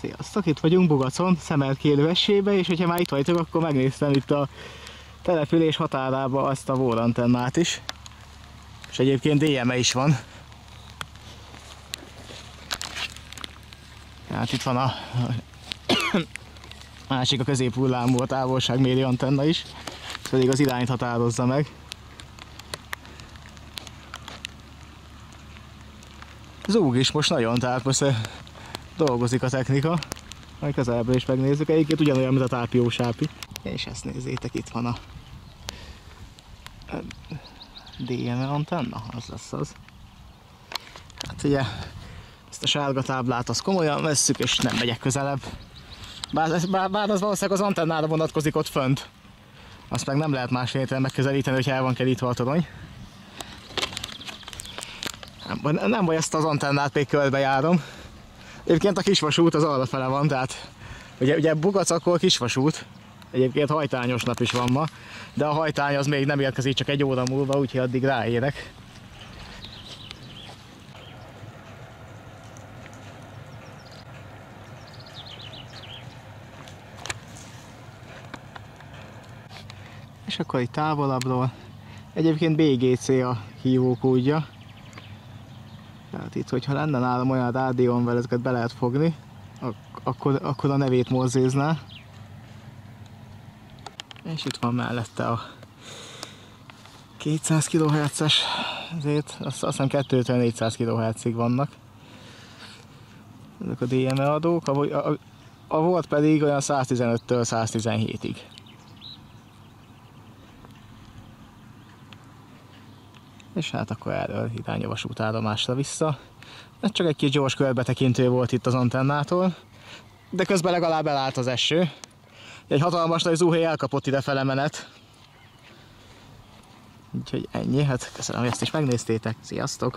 Sziasztok, itt vagyunk Bugacon, szemelkélő esébe, és hogyha már itt vagytok, akkor megnéztem itt a település határába azt a vórantennát is. És egyébként DM-e is van. Hát itt van a másik a középhullámú a távolságmérő antenna is. Ez pedig az irányt határozza meg. Zúg is most nagyon, tehát most dolgozik a technika. Majd közelebbről is megnézzük. Egyébként ugyanolyan, mint a tápió sápi. És ezt nézzétek, itt van a DM antenna, az lesz az. Hát ugye ezt a sárga táblát azt komolyan vesszük, és nem megyek közelebb. Bár, bár, bár az valószínűleg az antennára vonatkozik ott fönt. Azt meg nem lehet másfél megközelíteni, hogyha el van kerítve a torony. Nem, nem baj, ezt az antennát még körbejárom. Egyébként a kisvasút az arra fele van, tehát ugye, ugye Bugac akkor kisvasút. Egyébként hajtányos nap is van ma, de a hajtány az még nem érkezik csak egy óra múlva, úgyhogy addig ráérek. És akkor itt távolabbról. Egyébként BGC a hívókódja. Tehát itt, hogyha lenne nálam olyan rádió, amivel ezeket be lehet fogni, ak- akkor, akkor a nevét morzézná. És itt van mellette a 200 kHz-es azért, azt, azt hiszem 2 400 kHz-ig vannak. Ezek a DME adók, a, a, a volt pedig olyan 115-től 117-ig. És hát akkor erről irány a vasútállomásra vissza. Ez csak egy kis gyors körbetekintő volt itt az antennától, de közben legalább elállt az eső. Egy hatalmas nagy zuhé elkapott ide fele menet. Úgyhogy ennyi, hát köszönöm, hogy ezt is megnéztétek. Sziasztok!